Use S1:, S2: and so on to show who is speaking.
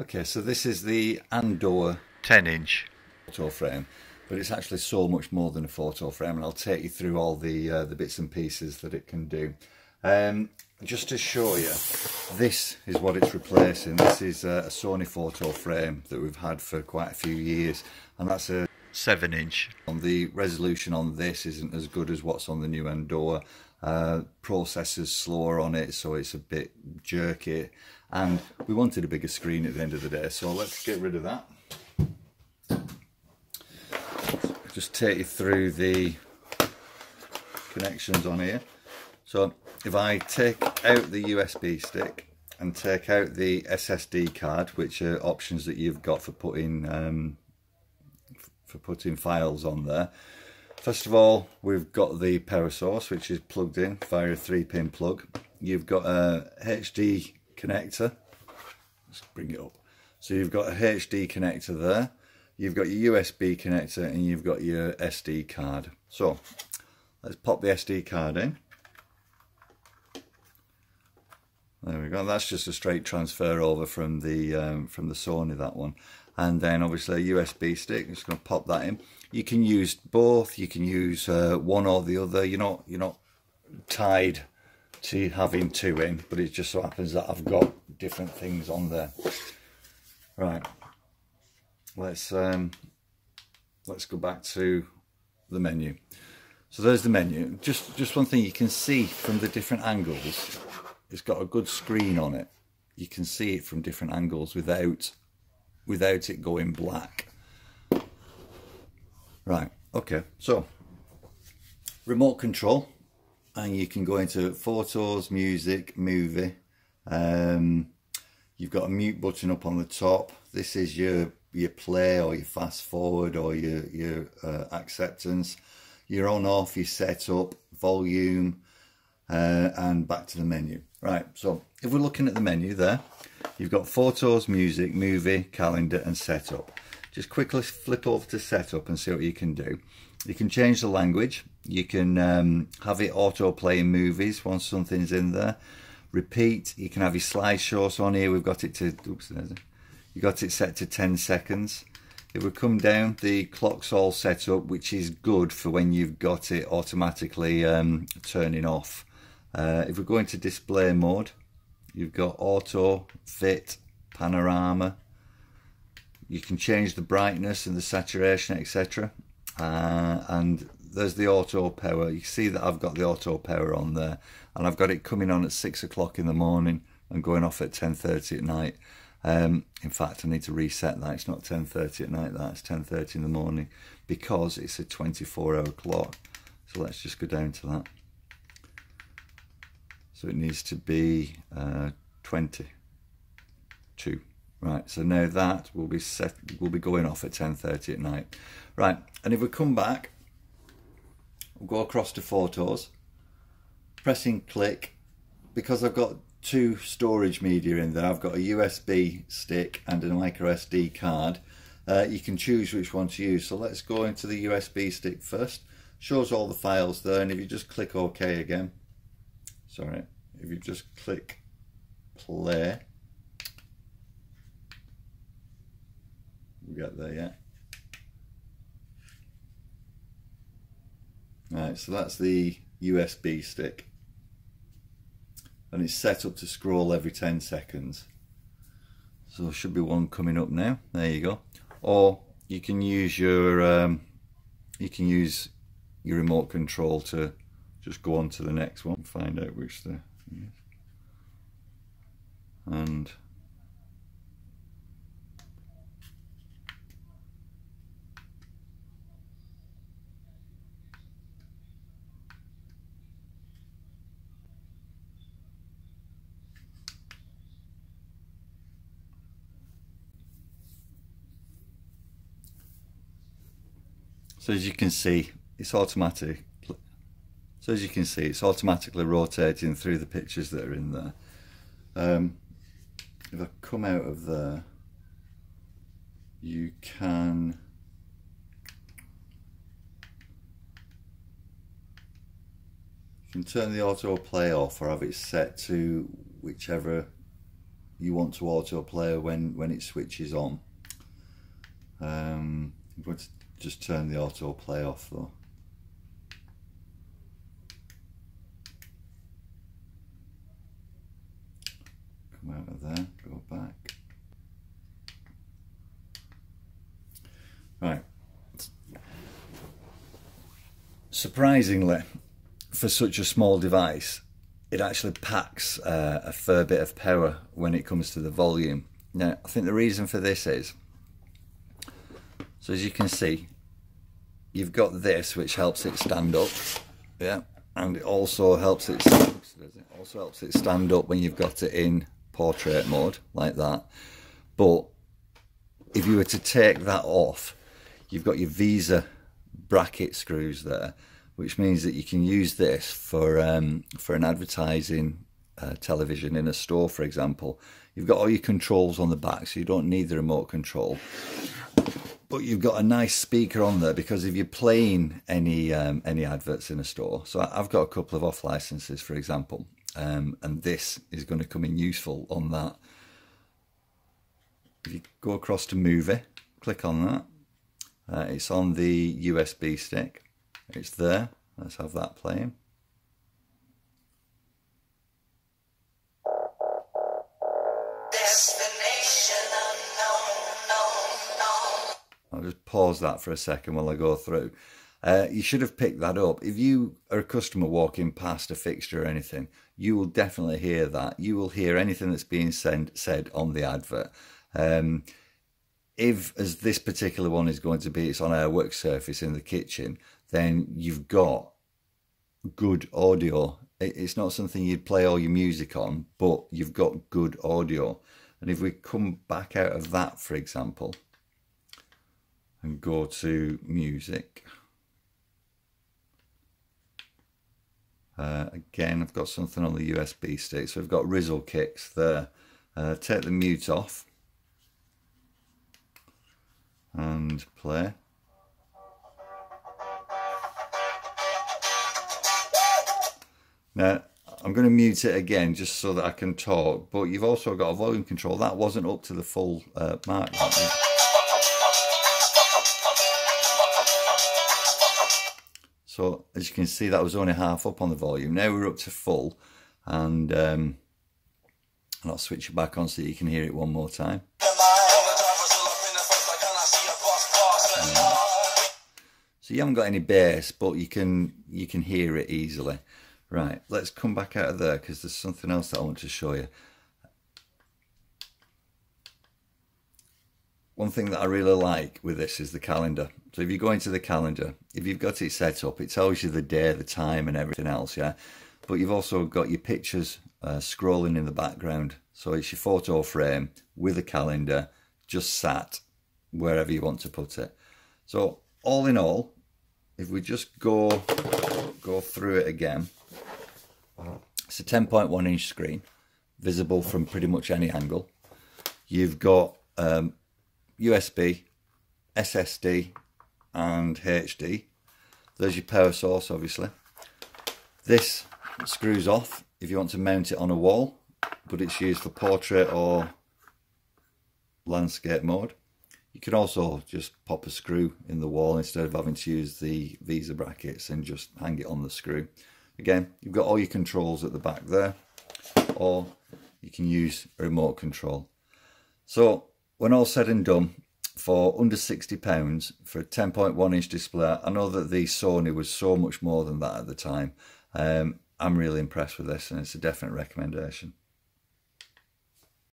S1: Okay, so this is the Andoer
S2: 10 inch
S1: photo frame, but it's actually so much more than a photo frame, and I'll take you through all the uh, the bits and pieces that it can do. Um, just to show you, this is what it's replacing. This is a, a Sony photo frame that we've had for quite a few years, and that's a
S2: 7 inch.
S1: on the resolution on this isn't as good as what's on the new Andoer. Uh, processor's slower on it, so it's a bit jerky. And we wanted a bigger screen at the end of the day, so let's get rid of that. Just take you through the connections on here. So if I take out the USB stick and take out the SSD card, which are options that you've got for putting um, for putting files on there. First of all, we've got the power source, which is plugged in via a three pin plug. You've got a HD connector. Let's bring it up. So you've got a HD connector there. You've got your USB connector and you've got your SD card. So let's pop the SD card in. There we go. That's just a straight transfer over from the um, from the Sony that one, and then obviously a USB stick. I'm just going to pop that in. You can use both. You can use uh, one or the other. You're not you're not tied to having two in, but it just so happens that I've got different things on there. Right. Let's um, let's go back to the menu. So there's the menu. Just just one thing you can see from the different angles it's got a good screen on it. You can see it from different angles without without it going black. Right, okay, so remote control and you can go into photos, music, movie. Um, you've got a mute button up on the top. This is your your play or your fast forward or your your uh, acceptance. Your on off, your setup, volume, uh, and back to the menu. Right, so if we're looking at the menu there, you've got photos, music, movie, calendar and setup. Just quickly flip over to setup and see what you can do. You can change the language. You can um, have it auto playing movies once something's in there. Repeat. You can have your slideshows on here. We've got it to, oops, you got it set to 10 seconds. It would come down, the clock's all set up, which is good for when you've got it automatically um, turning off. Uh, if we go into display mode, you've got auto, fit, panorama. You can change the brightness and the saturation, etc. Uh, and there's the auto power. You see that I've got the auto power on there, and I've got it coming on at six o'clock in the morning and going off at 10:30 at night. Um, in fact, I need to reset that. It's not 10:30 at night. That's 10:30 in the morning because it's a 24-hour clock. So let's just go down to that. So it needs to be uh, 22. Right, so now that will be set, will be going off at 10.30 at night. Right, and if we come back, we'll go across to photos, pressing click, because I've got two storage media in there, I've got a USB stick and a micro SD card, uh, you can choose which one to use. So let's go into the USB stick first, shows all the files there, and if you just click OK again, sorry, if you just click play, got there yet? Right, so that's the USB stick. And it's set up to scroll every 10 seconds. So there should be one coming up now. There you go. Or you can use your um, you can use your remote control to just go on to the next one, and find out which the and So as you can see, it's automatic so as you can see, it's automatically rotating through the pictures that are in there. Um, if I come out of there, you can you can turn the auto play off or have it set to whichever you want to autoplay when, when it switches on. Um, I'm going to just turn the autoplay off though. Come out of there, go back. Right. Surprisingly, for such a small device, it actually packs uh, a fair bit of power when it comes to the volume. Now, I think the reason for this is, so as you can see, you've got this which helps it stand up, yeah, and it also helps it, also helps it stand up when you've got it in portrait mode like that. But if you were to take that off, you've got your VESA bracket screws there which means that you can use this for um, for an advertising uh, television in a store, for example. You've got all your controls on the back, so you don't need the remote control. But you've got a nice speaker on there because if you're playing any um, any adverts in a store, so I've got a couple of off licenses, for example, um, and this is going to come in useful on that. If you go across to movie, click on that. Uh, it's on the USB stick it's there. Let's have that playing. I'll just pause that for a second while I go through. Uh, you should have picked that up. If you are a customer walking past a fixture or anything, you will definitely hear that. You will hear anything that's being send, said on the advert. Um, if, as this particular one is going to be, it's on our work surface in the kitchen, then you've got good audio. It's not something you'd play all your music on, but you've got good audio. And if we come back out of that, for example, and go to music, uh, again, I've got something on the USB stick. So I've got Rizzle Kicks there. Uh, take the mute off and play. Now, I'm going to mute it again just so that I can talk, but you've also got a volume control. That wasn't up to the full uh, mark. So as you can see, that was only half up on the volume. Now we're up to full, and, um, and I'll switch it back on so you can hear it one more time. So you haven't got any bass, but you can you can hear it easily. Right, let's come back out of there because there's something else that I want to show you. One thing that I really like with this is the calendar. So if you go into the calendar, if you've got it set up, it tells you the day, the time and everything else, yeah? But you've also got your pictures uh, scrolling in the background. So it's your photo frame with a calendar just sat wherever you want to put it. So all in all, if we just go go through it again, it's a 10.1 inch screen, visible from pretty much any angle. You've got um, USB, SSD, and HD. There's your power source, obviously. This screws off if you want to mount it on a wall, but it's used for portrait or landscape mode. You can also just pop a screw in the wall instead of having to use the VESA brackets and just hang it on the screw. Again, you've got all your controls at the back there, or you can use a remote control. So when all said and done, for under £60 for a 10.1 inch display, I know that the Sony was so much more than that at the time. Um, I'm really impressed with this and it's a definite recommendation.